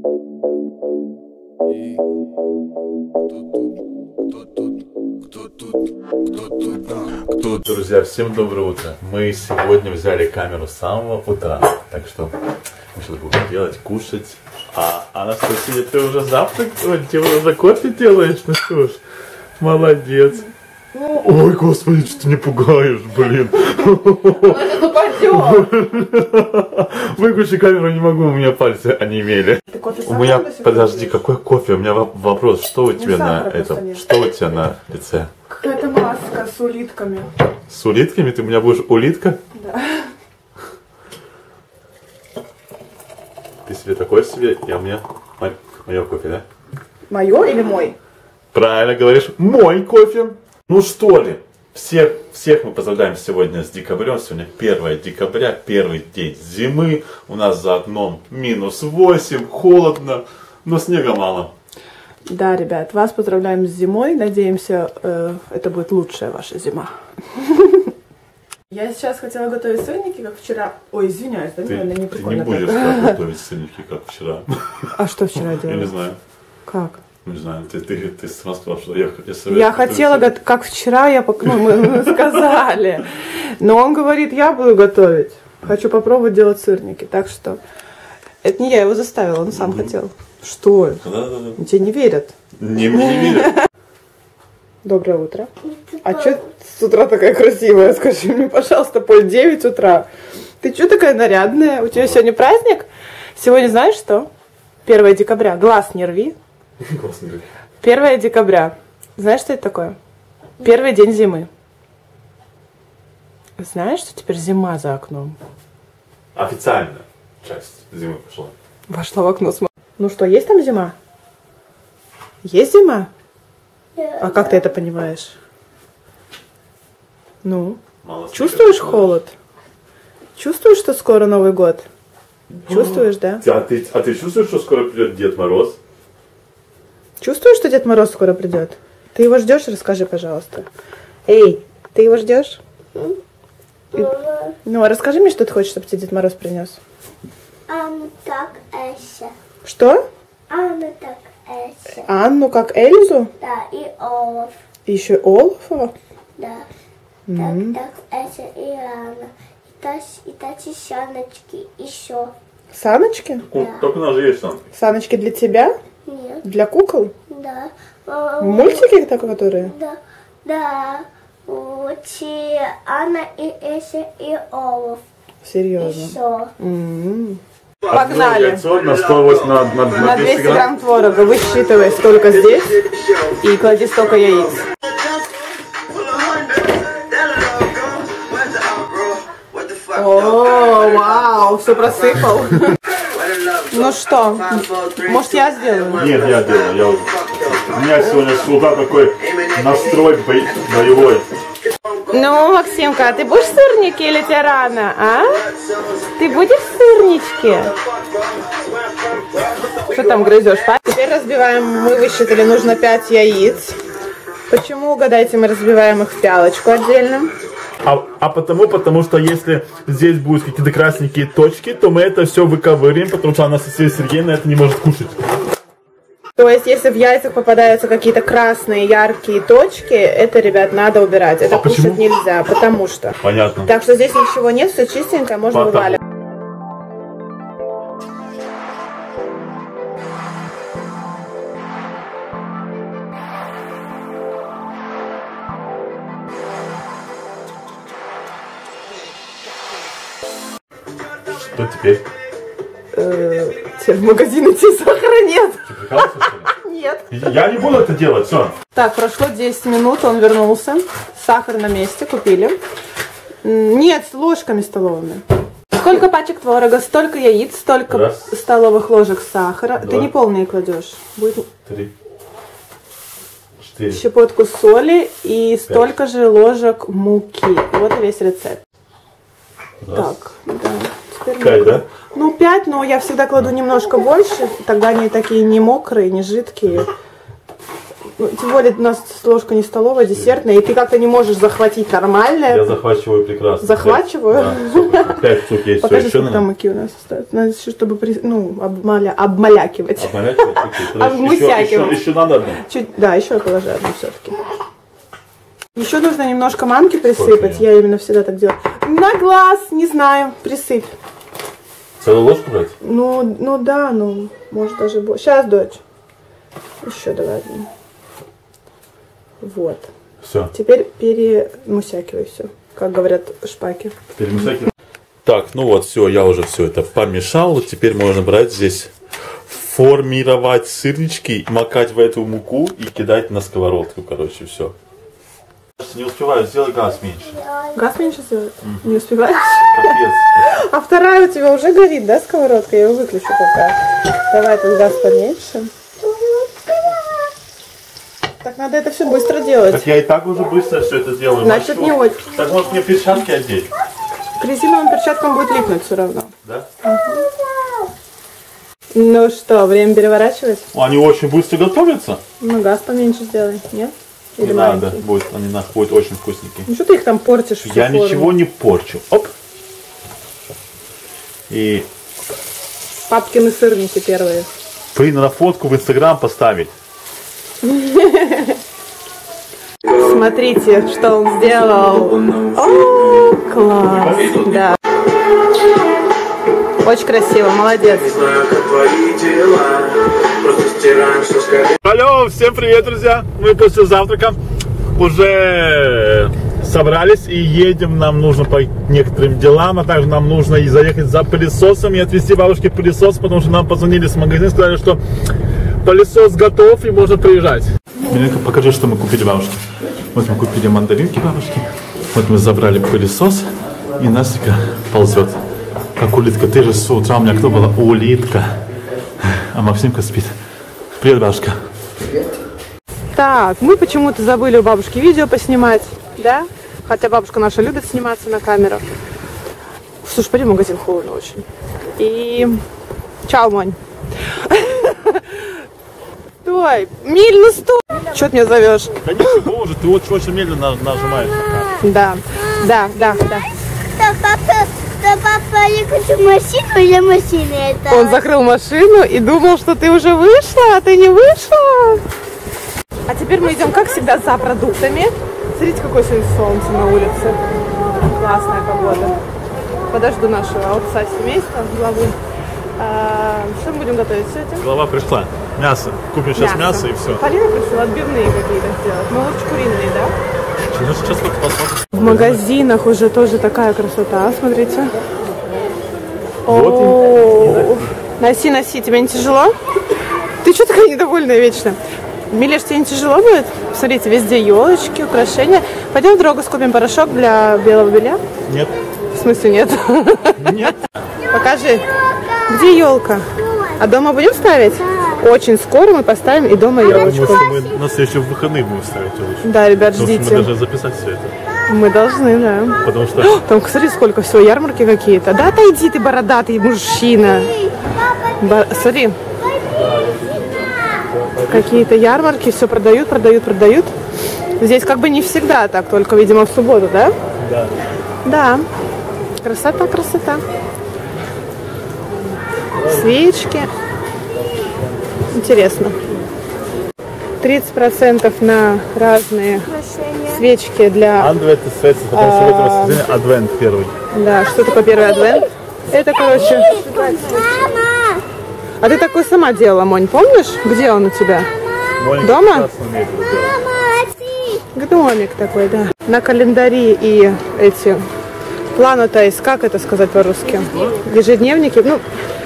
И кто тут? Кто тут? Кто тут? Кто тут? Кто тут? Друзья, всем доброе утро. Мы сегодня взяли камеру с самого утра. Так что мы сейчас будем делать, кушать. А Анастасия, ты уже завтрак, ты уже кофе делаешь? Ну что ж, молодец. Ой, господи, что ты не пугаешь, блин. Выключи камеру, не могу, у меня пальцы онемели. У меня, подожди, какой кофе? У меня во- вопрос, что у тебя на этом, что у тебя на лице? Какая-то маска с улитками. С улитками? Ты у меня будешь улитка? Да. Ты себе такой себе, и у меня мое кофе, да? Мое или мой? Правильно говоришь, мой кофе. Ну что ли, всех, всех мы поздравляем сегодня с декабрем. Сегодня 1 декабря, первый день зимы. У нас за окном минус 8, холодно, но снега мало. Да, ребят, вас поздравляем с зимой. Надеемся, э, это будет лучшая ваша зима. Я сейчас хотела готовить сырники, как вчера. Ой, извиняюсь, да, Ты, наверное, не ты не прикольно будешь готовить сырники, как вчера. А что вчера Я делала? не знаю. Как? Не знаю, ты, ты, ты сама сказала, что я, я советую Я хотела, готовить как вчера я, пок- ну, мы, сказали. Но он говорит, я буду готовить. Хочу попробовать делать сырники. Так что это не я его заставила, он сам хотел. Что? Да-да-да. Тебе не верят. Не, не верю. Доброе утро. А что с утра такая красивая? Скажи мне, пожалуйста, поль 9 утра. Ты что такая нарядная? У тебя сегодня праздник? Сегодня знаешь что? 1 декабря. Глаз не рви. 1 декабря. Знаешь, что это такое? Первый день зимы. Знаешь, что теперь зима за окном? Официальная часть зимы пошла. Вошла в окно, смотри. Ну что, есть там зима? Есть зима? А как ты это понимаешь? Ну, Мало снега чувствуешь пошла. холод? Чувствуешь, что скоро Новый год? Чувствуешь, да? А ты, а ты чувствуешь, что скоро придет Дед Мороз? Чувствуешь, что Дед Мороз скоро придет? Ты его ждешь? Расскажи, пожалуйста. Эй, ты его ждешь? И- Ну, а расскажи мне, что ты хочешь, чтобы тебе Дед Мороз принес. Анну так Эся. Что? Анну так Эся. Анну как Эльзу? Да, и Олаф. И еще Олафа? Да. Так, так Эся и Анна. И тась, и тачищаночки еще. Саночки? Только у нас же есть там. Саночки для тебя? Нет, Для кукол? да. А, Мультики так, которые? Да, да. Вот и Анна и Эся и Олаф. Серьезно. Еще. М. Одно Погнали. яйцо на 108, на, на, на На 200 грамм творога высчитывай, сколько здесь, и клади столько яиц. О, вау, все просыпал. Ну что, может я сделаю? Нет, я делаю. Я... У меня сегодня слуга такой настрой бо- боевой. Ну, Максимка, а ты будешь сырники или тебе рано, а? Ты будешь сырнички? Что там грызешь? Теперь разбиваем, мы высчитали, нужно 5 яиц. Почему, угадайте, мы разбиваем их в пялочку отдельно? А, а потому, потому что если здесь будут какие-то красненькие точки, то мы это все выковыриваем, потому что Анастасия Сергеевна это не может кушать. То есть, если в яйцах попадаются какие-то красные яркие точки, это, ребят, надо убирать. Это А кушать почему? нельзя, потому что. Понятно. Так что здесь ничего нет, все чистенько, можно вываливать. Что теперь? Э, Теперь в магазин идти сахара нет. Ты прикалываешься, что ли? Нет. Я не буду это делать, все. Так, прошло 10 минут, он вернулся. Сахар на месте, купили. Нет, с ложками столовыми. Сколько пачек творога, столько яиц, столько Раз. столовых ложек сахара. Ты Два. не полные кладешь. Будет Три. Четыре. щепотку соли и столько же ложек муки. Вот и весь рецепт. Раз. Так, да. Теперь Пять, мука. да? Ну, 5, но я всегда кладу немножко больше, тогда они такие не мокрые, не жидкие. Ну, тем более у нас ложка не столовая, десертная, и ты как-то не можешь захватить нормальное. Я захвачиваю прекрасно. Захвачиваю? Да, Пять штук есть. Покажи, Все, еще там муки у нас остается. Надо еще, чтобы, при- ну, обмаля... обмалякивать. Обмолячивать? Окей, еще, еще, еще надо одну. Чуть, да, еще положи одну все-таки. Еще нужно немножко манки присыпать. Я именно всегда так делаю. На глаз, не знаю, присыпь. Целую ложку брать? Ну, ну да, ну, может даже больше. Сейчас, дочь. Еще давай одну. Вот. Все. Теперь перемусякивай все, как говорят шпаки. Перемешать. Так, ну вот, все, я уже все это помешал. Теперь можно брать здесь, формировать сырнички, макать в эту муку и кидать на сковородку, короче, все. Не успеваю, сделай газ меньше. Газ меньше сделать? Не успеваешь? Капец. А вторая у тебя уже горит, да, сковородка? Я ее выключу пока. Давай тут газ поменьше. Так надо это все быстро делать. Так я и так уже быстро все это делаю. Значит, Машу. не очень. Так может мне перчатки одеть? К резиновым перчаткам будет липнуть все равно. Да? Ну что, время переворачивать? Они очень быстро готовятся. Ну, газ поменьше сделай, нет? Или Не надо, маленький? будет, они на- будут очень вкусненькие. Ну что ты их там портишь? Я форму? ничего не порчу. Оп. И Папкины сырники первые. вы на фотку в Инстаграм поставить. Смотрите, что он сделал. О, класс. Да. Очень красиво, молодец. Алло, всем привет, друзья! Мы после завтрака уже собрались и едем. Нам нужно по некоторым делам, а также нам нужно и заехать за пылесосом и отвезти бабушке пылесос, потому что нам позвонили с магазина, сказали, что пылесос готов и можно приезжать. Миленко, покажи, что мы купили бабушке. Вот мы купили мандаринки бабушке. Вот мы забрали пылесос, и Настя ползет. Как улитка. Ты же с утра у меня кто была? Улитка. А Максимка спит. Привет, бабушка. Так, мы почему-то забыли у бабушки видео поснимать, да? Хотя бабушка наша любит сниматься на камеру. Слушай, пойдем в магазин, холодно очень. И... Чао, Монь. Стой! Миль, ну стой! Че ты меня зовешь? Конечно, боже, ты очень, очень медленно нажимаешь. Да, да, да, да. Да, папа, я хочу машину или машина это? Он закрыл машину и думал, что ты уже вышла, а ты не вышла. А теперь мы идем, как всегда, за продуктами. Смотрите, какое сегодня солнце на улице. Классная погода. Подожду нашего отца семейства, главу. А, что мы будем готовить сегодня? Голова пришла. Мясо. Купим сейчас мясо, и все. Полина пришла отбивные какие-то сделать. Ну, лучше куриные, да? Ну, сейчас только посмотрим. В магазинах уже тоже такая красота, смотрите. О, Носи, носи, тебе не тяжело? Ты что такая недовольная вечно? Милеш, тебе не тяжело будет? Смотрите, везде елочки, украшения. Пойдем в дорогу скупим порошок для белого белья? Нет. В смысле нет? Нет. Покажи. Где елка? А дома будем ставить? Очень скоро мы поставим и дома елочку. что мы на следующие выходные будем ставить лучше. Да, ребят, Потому что мы ждите. должны записать все это. Мы должны, да. Потому что Там, смотри, сколько всего, ярмарки какие-то. Да отойди ты, бородатый мужчина. Ба- Смотри. Какие-то ярмарки, все продают, продают, продают. Здесь как бы не всегда так, только, видимо, в субботу, да? Да. Да. Красота, красота. Свечки. Интересно. 30% на разные свечки для... Адвент и этом воскресенье Адвент первый. Да, что такое первый адвент? Это, короче... Мама! А ты такой сама делала, Монь, помнишь? Где он у тебя? Моник Дома? Гномик такой, да. На календаре и эти планотайс, как это сказать по-русски? Ежедневники. Ну,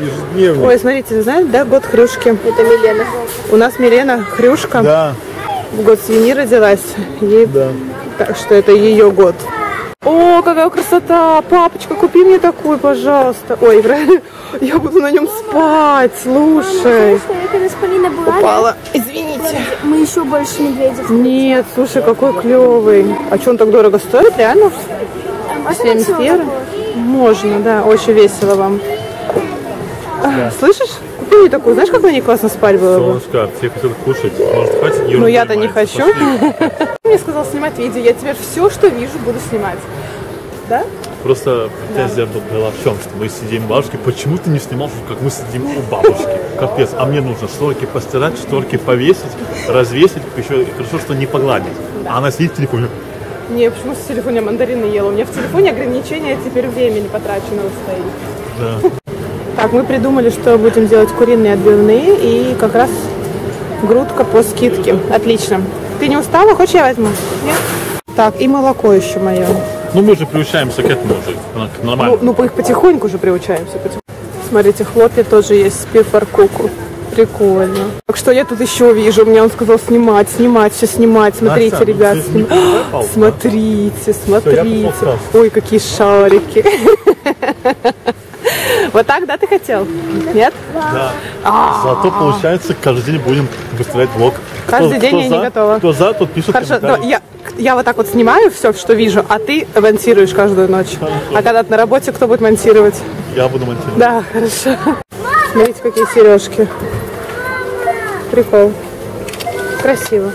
Ежедневно. ой, смотрите, знаете, да, год хрюшки. Это Милена. У нас Милена хрюшка. Да, В год свиньи родилась. Ей... да. Так что это ее год. О, какая красота! Папочка, купи мне такой, пожалуйста. Ой? Я буду на нем спать. Слушай. Я когда с Полиной была, Упала. Извините. мы еще больше медведей. Нет, слушай, какой клевый. А что он так дорого стоит, реально? А 70 евро? Можно, да, очень весело вам. А, Слышишь? Купи мне такую, знаешь, как на ней классно спать было бы? Солнышко, все хотят кушать. Может, хватит Ну я-то не хочу. Мне сказал снимать видео, я теперь все, что вижу, буду снимать. Да? Просто претензия была в чем, что мы сидим у бабушки. Почему ты не снимал, как мы сидим у бабушки? Капец, а мне нужно шторки постирать, шторки повесить, развесить, еще хорошо, что не погладить. А она сидит в телефоне. Не, почему в телефоне мандарины ела? У меня в телефоне ограничение теперь времени потраченного стоит. Да. Так, мы придумали, что будем делать куриные отбивные и как раз грудка по скидке. Отлично. Ты не устала? Хочешь я возьму? Нет? Так, и молоко еще мое. Ну мы же приучаемся к этому уже, к Ну, нормально. ну по- потихоньку уже приучаемся. потихоньку. Смотрите, хлопья тоже есть с пифаркуку. Прикольно. Так что я тут еще вижу? Мне он сказал снимать, снимать, все снимать. Смотрите, Настя, ну ребят. ты сни- не покупай палку, а? Смотрите, смотрите. попал Ой, какие шарики. Вот так, да, ты хотел? Нет? Да. Зато получается, каждый день будем выставлять влог. Каждый день я не готова. Кто за, тот пишет Хорошо, я вот так вот снимаю все, что вижу, а ты монтируешь каждую ночь. А когда ты на работе, кто будет монтировать? Я буду монтировать. Да, хорошо. Смотрите, какие сережки. Прикол. Красиво.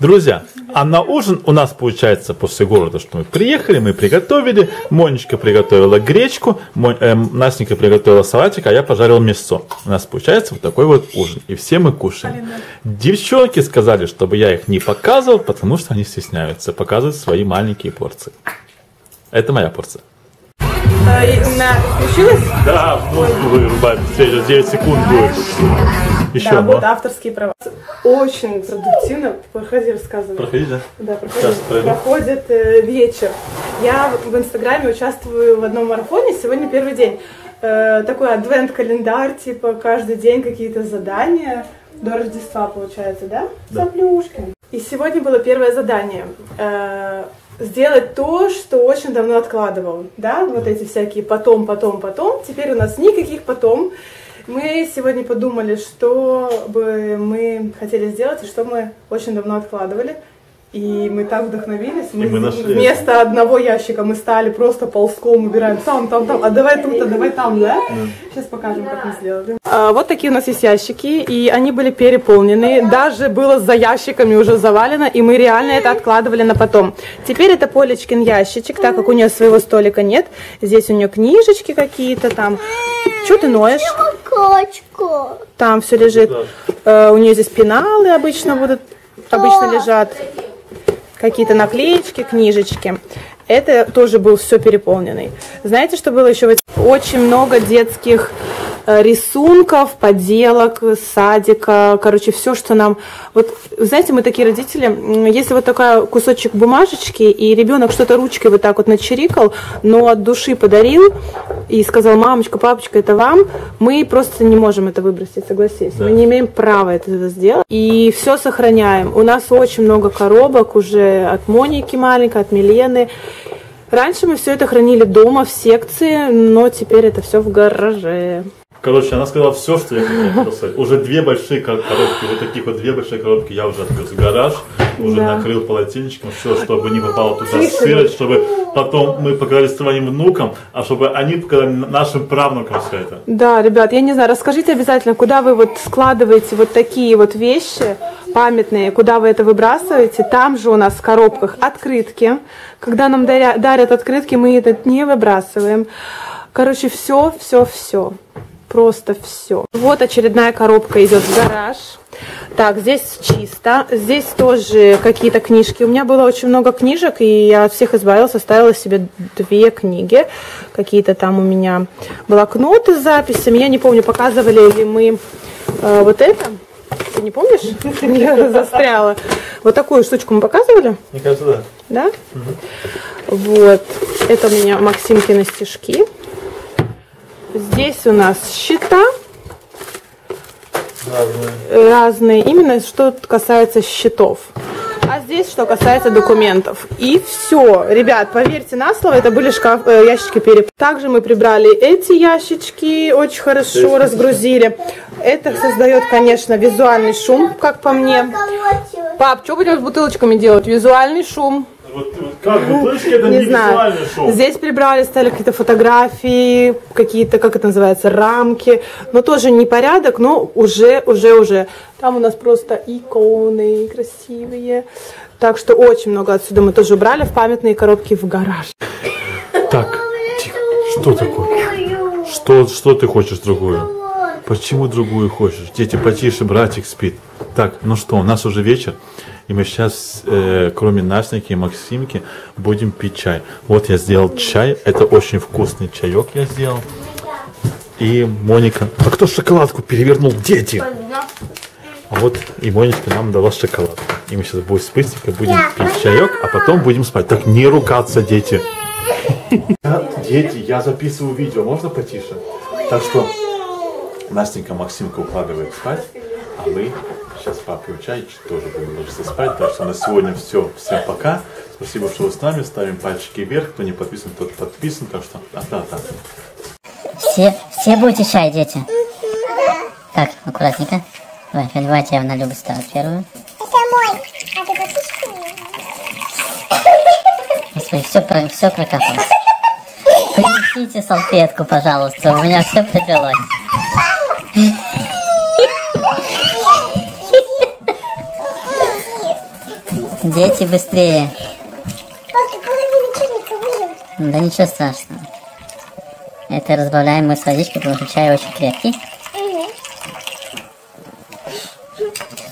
Друзья, а на ужин у нас получается после города, что мы приехали, мы приготовили, Монечка приготовила гречку, Мо- эм, Настенька приготовила салатик, а я пожарил мясо. У нас получается вот такой вот ужин, и все мы кушаем. Девчонки сказали, чтобы я их не показывал, потому что они стесняются показывать свои маленькие порции. Это моя порция. Включилась? Да, музыку вырубаем, через 9 секунд будет. Еще, Да, но... вот авторские права. Очень продуктивно. Проходи, рассказывай. Проходи, да? Да, пройду. проходит э, вечер. Я в в Инстаграме участвую в одном марафоне, сегодня первый день. Э, такой адвент-календарь, типа каждый день какие-то задания. До Рождества, получается, да? Да. Соплюшки. И сегодня было первое задание. Э, сделать то, что очень давно откладывал. Да, вот эти всякие потом, потом, потом. Теперь у нас никаких потом. Мы сегодня подумали, что бы мы хотели сделать и что мы очень давно откладывали. И мы так вдохновились. Мы, мы нашли вместо одного ящика мы стали просто ползком убираем там, там, там. А давай тут, а давай там, да? Сейчас покажем, как мы сделали. А, вот такие у нас есть ящики, и они были переполнены. Даже было за ящиками уже завалено, и мы реально это откладывали на потом. Теперь это Полечкин ящичек, так как у нее своего столика нет. Здесь у нее книжечки какие-то там. Что ты ноешь? Там все лежит. Э, у нее здесь пеналы обычно будут, обычно лежат. Какие-то наклеечки, книжечки. Это тоже был все переполненный. Знаете, что было еще? Очень много детских рисунков, поделок, садика, короче, все, что нам... Вот, знаете, мы такие родители, если вот такой кусочек бумажечки, и ребенок что-то ручкой вот так вот начерикал, но от души подарил, и сказал, мамочка, папочка, это вам, мы просто не можем это выбросить, согласись. Мы не имеем права это сделать. И все сохраняем. У нас очень много коробок уже от Моники маленькой, от Милены. Раньше мы все это хранили дома в секции, но теперь это все в гараже. Короче, она сказала все, что я хотел сказать. Уже две большие кор- коробки, вот таких вот две большие коробки я уже отвез в гараж, уже Да. накрыл полотенечком, все, чтобы не попало туда Тише. сырость, чтобы потом мы показали своим внукам, а чтобы они показали нашим правнукам все это. Да, ребят, я не знаю, расскажите обязательно, куда вы вот складываете вот такие вот вещи памятные, куда вы это выбрасываете. Там же у нас в коробках открытки. Когда нам даря- дарят открытки, мы это не выбрасываем. Короче, все, все, все. Просто все. Вот очередная коробка идет в гараж. Так, здесь чисто. Здесь тоже какие-то книжки. У меня было очень много книжек, и я от всех избавилась, оставила себе две книги. Какие-то там у меня блокноты с записями. Я не помню, показывали ли мы э, вот это. Ты не помнишь? Я застряла. Вот такую штучку мы показывали? Мне кажется, да. Да? Вот. Это у меня Максимкины стишки. Здесь у нас счета разные, именно что касается счетов. А здесь что касается документов. И все. Ребят, поверьте на слово, это были шкаф, э, ящички переп. Также мы прибрали эти ящички, очень хорошо разгрузили. Это создает, конечно, визуальный шум, как по мне. Пап, что будем с бутылочками делать? Визуальный шум. Вот, вот Как, бутылочки это не, Не знаю. визуальное шоу. Здесь прибрали, стали какие-то фотографии, какие-то, как это называется, рамки. Но тоже не порядок, но уже, уже, уже. Там у нас просто иконы красивые. Так что очень много отсюда мы тоже убрали в памятные коробки в гараж. Так, тихо. Что такое? Что, что ты хочешь другую? Почему другую хочешь? Дети, потише, братик спит. Так, ну что, у нас уже вечер, и мы сейчас, э, кроме Настеньки и Максимки, будем пить чай. Вот я сделал чай, это очень вкусный чаек я сделал. И Моника... А кто шоколадку перевернул? Дети! А вот и Монечка нам дала шоколадку. И мы сейчас будем с Пыстикой будем пить чаек, а потом будем спать. Так, не ругаться, дети. Дети, я записываю видео, можно потише? Так что Настенька, Максимка укладывает спать, а мы сейчас попьем чай тоже будем ложиться спать. Так что на сегодня все. Всем пока. Спасибо, что вы с нами. Ставим пальчики вверх. Кто не подписан, тот подписан. Так что, а, да, да. Все, все будете чай, дети? Так, аккуратненько. Давай, переливайте, она любит ставить первую. Это мой. А ты хочешь все, про, все прокапалось. Принесите салфетку, пожалуйста, у меня все приперлось. Дети, быстрее. Да ничего страшного. Это разбавляем мы с водичкой, потому что чай очень крепкий.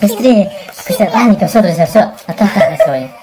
Быстрее! Быстрее! Ладненько, все, друзья, все. А то так на сегодня.